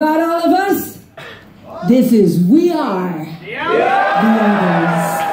About all of us, this is We Are the Others.